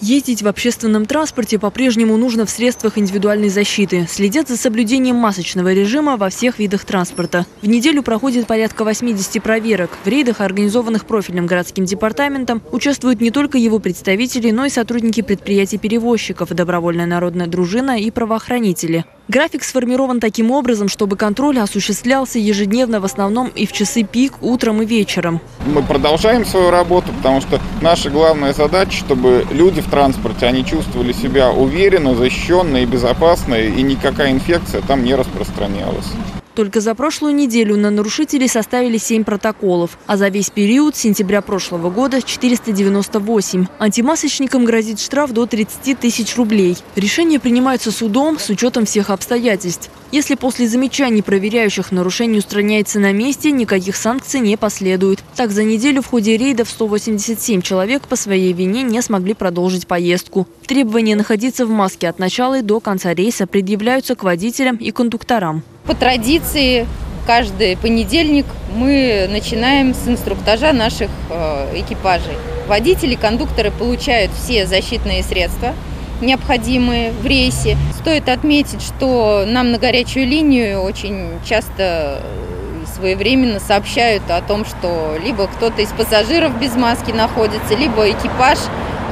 Ездить в общественном транспорте по-прежнему нужно в средствах индивидуальной защиты. Следят за соблюдением масочного режима во всех видах транспорта. В неделю проходит порядка 80 проверок. В рейдах, организованных профильным городским департаментом, участвуют не только его представители, но и сотрудники предприятий-перевозчиков, добровольная народная дружина и правоохранители. График сформирован таким образом, чтобы контроль осуществлялся ежедневно в основном и в часы пик, утром и вечером. Мы продолжаем свою работу, потому что наша главная задача, чтобы люди в транспорте, они чувствовали себя уверенно, защищенно и безопасно, и никакая инфекция там не распространялась. Только за прошлую неделю на нарушителей составили 7 протоколов, а за весь период с сентября прошлого года 498. Антимасочникам грозит штраф до 30 тысяч рублей. Решения принимаются судом с учетом всех обстоятельств. Если после замечаний проверяющих нарушение устраняется на месте, никаких санкций не последует. Так, за неделю в ходе рейдов 187 человек по своей вине не смогли продолжить поездку. Требования находиться в маске от начала и до конца рейса предъявляются к водителям и кондукторам. По традиции, каждый понедельник мы начинаем с инструктажа наших э, экипажей. Водители, кондукторы получают все защитные средства, необходимые в рейсе. Стоит отметить, что нам на горячую линию очень часто своевременно сообщают о том, что либо кто-то из пассажиров без маски находится, либо экипаж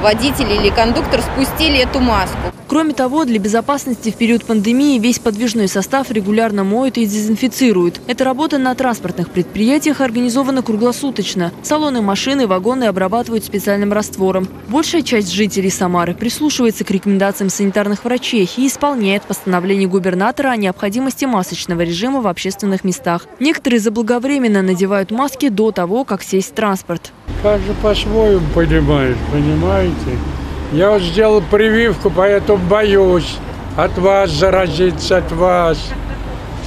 водитель или кондуктор спустили эту маску. Кроме того, для безопасности в период пандемии весь подвижной состав регулярно моют и дезинфицируют. Эта работа на транспортных предприятиях организована круглосуточно. Салоны машины, вагоны обрабатывают специальным раствором. Большая часть жителей Самары прислушивается к рекомендациям санитарных врачей и исполняет постановление губернатора о необходимости масочного режима в общественных местах. Некоторые заблаговременно надевают маски до того, как сесть в транспорт. Каждый по-своему понимает, понимаете? Я вот сделал прививку, поэтому боюсь от вас заразиться, от вас.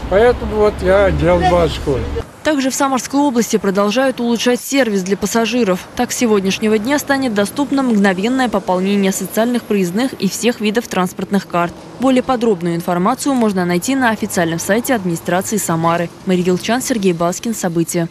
Поэтому вот я одел маску. Также в Самарской области продолжают улучшать сервис для пассажиров. Так, с сегодняшнего дня станет доступно мгновенное пополнение социальных проездных и всех видов транспортных карт. Более подробную информацию можно найти на официальном сайте администрации Самары. Мария Елчан, Сергей Баскин. События.